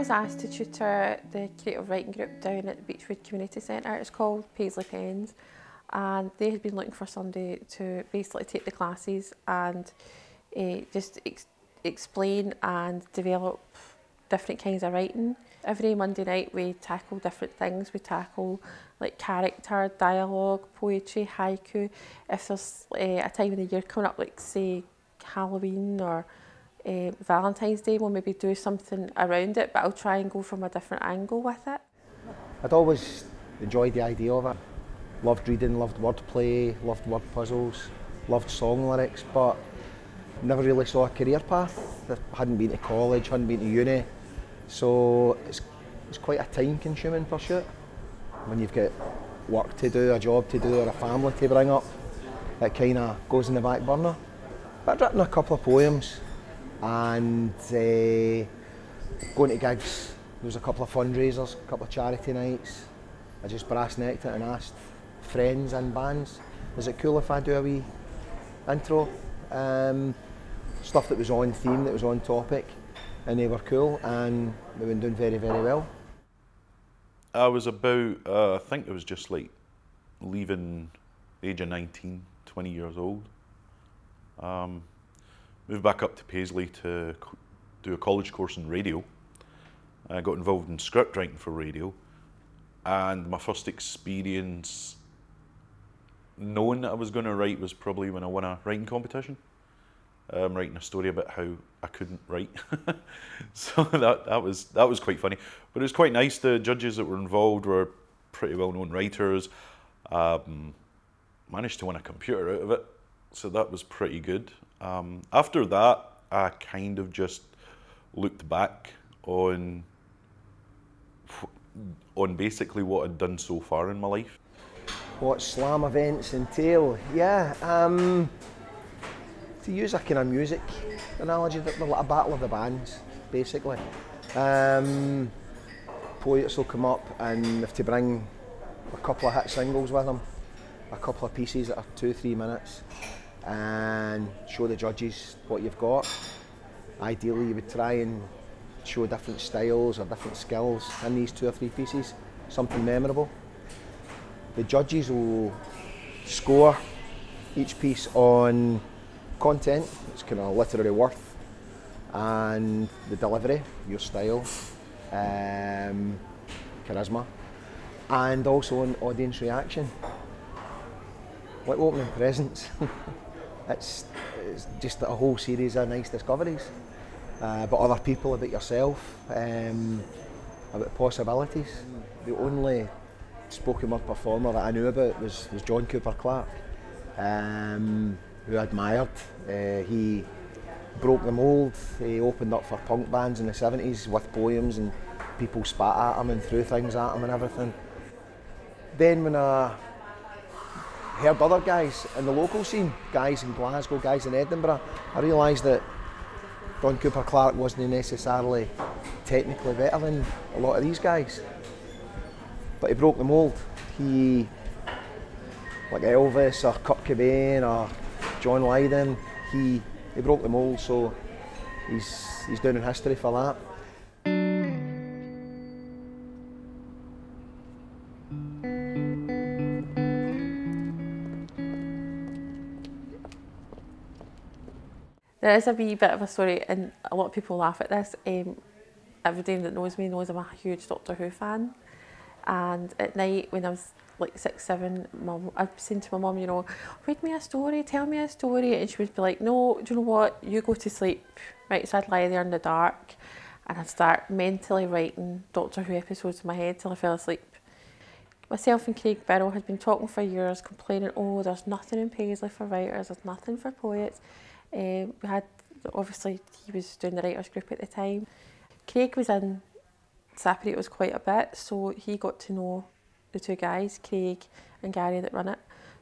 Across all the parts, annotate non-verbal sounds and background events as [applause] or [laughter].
was asked to tutor the creative writing group down at the Beechwood Community Centre. It's called Paisley Pens and they had been looking for somebody to basically take the classes and uh, just ex explain and develop different kinds of writing. Every Monday night we tackle different things. We tackle like character, dialogue, poetry, haiku. If there's uh, a time of the year coming up, like say Halloween or uh, Valentine's Day, we'll maybe do something around it, but I'll try and go from a different angle with it. I'd always enjoyed the idea of it. Loved reading, loved wordplay, loved word puzzles, loved song lyrics, but never really saw a career path. I hadn't been to college, hadn't been to uni, so it's, it's quite a time consuming pursuit. When you've got work to do, a job to do, or a family to bring up, it kind of goes in the back burner. But I'd written a couple of poems and uh, going to gigs. There was a couple of fundraisers, a couple of charity nights. I just brass necked it and asked friends and bands, is it cool if I do a wee intro? Um, stuff that was on theme, that was on topic, and they were cool, and they've been doing very, very well. I was about, uh, I think it was just like leaving the age of 19, 20 years old. Um, moved back up to Paisley to do a college course in radio. I got involved in script writing for radio, and my first experience knowing that I was going to write was probably when I won a writing competition. Um, writing a story about how I couldn't write, [laughs] so that that was that was quite funny. But it was quite nice. The judges that were involved were pretty well known writers. Um, managed to win a computer out of it, so that was pretty good. Um, after that, I kind of just looked back on on basically what I'd done so far in my life what slam events entail. Yeah, um, to use a kind of music analogy, they're like a battle of the bands, basically. Um, poets will come up and have to bring a couple of hit singles with them, a couple of pieces that are two, three minutes, and show the judges what you've got. Ideally, you would try and show different styles or different skills in these two or three pieces, something memorable. The judges will score each piece on content, it's kind of literary worth, and the delivery, your style, um, charisma, and also on audience reaction. Like opening presents, [laughs] it's, it's just a whole series of nice discoveries uh, about other people, about yourself, um, about possibilities. The only spoken word performer that I knew about was, was John Cooper Clarke, um, who I admired. Uh, he broke the mould, he opened up for punk bands in the 70s with poems and people spat at him and threw things at him and everything. Then when I heard other guys in the local scene, guys in Glasgow, guys in Edinburgh, I realised that John Cooper Clarke wasn't necessarily technically better than a lot of these guys but he broke the mould. He, like Elvis or Kurt Cobain or John Lydon, he, he broke the mould, so he's, he's down in history for that. There is a wee bit of a story, and a lot of people laugh at this. Um, everybody that knows me knows I'm a huge Doctor Who fan. And at night when I was like six, seven, mum, I'd saying to my mum, you know, read me a story, tell me a story. And she would be like, no, do you know what? You go to sleep. Right, so I'd lie there in the dark and I'd start mentally writing Doctor Who episodes in my head till I fell asleep. Myself and Craig Birrell had been talking for years, complaining, oh, there's nothing in Paisley for writers, there's nothing for poets. Um, we had, obviously, he was doing the writers group at the time. Craig was in Saporito's quite a bit, so he got to know the two guys, Craig and Gary, that run it.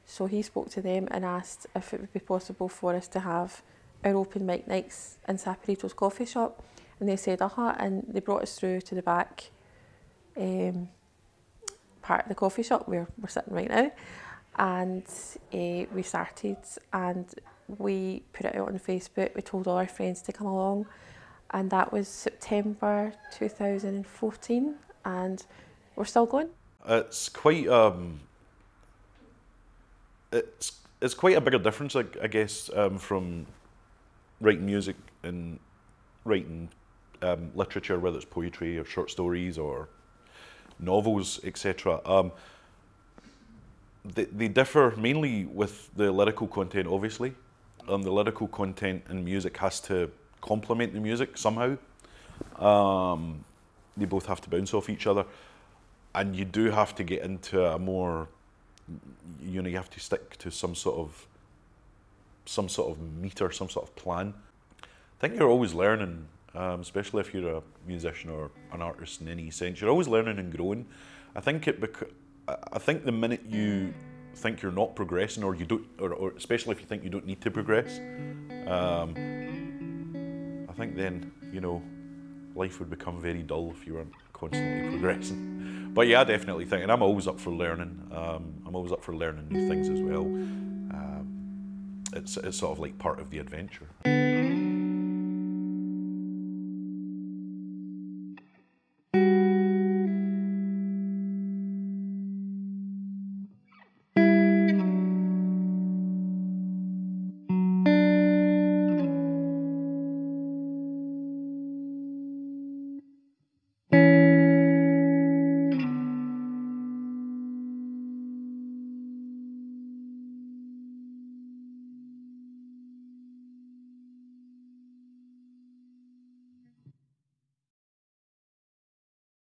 So he spoke to them and asked if it would be possible for us to have our open mic nights in Saporito's coffee shop. And they said, aha, and they brought us through to the back um, part of the coffee shop where we're sitting right now. And uh, we started and we put it out on Facebook. We told all our friends to come along and that was September 2014, and we're still going. It's quite um, it's it's quite a bigger difference, I, I guess, um, from writing music and writing um, literature, whether it's poetry or short stories or novels, etc. Um, they, they differ mainly with the lyrical content, obviously. Um, the lyrical content in music has to complement the music somehow. Um, they both have to bounce off each other, and you do have to get into a more, you know, you have to stick to some sort of, some sort of meter, some sort of plan. I think you're always learning, um, especially if you're a musician or an artist in any sense. You're always learning and growing. I think it. Bec- I think the minute you think you're not progressing, or you don't, or, or especially if you think you don't need to progress, um, I think then you know life would become very dull if you weren't constantly progressing. But yeah, I definitely think, and I'm always up for learning. Um, I'm always up for learning new things as well. Um, it's it's sort of like part of the adventure.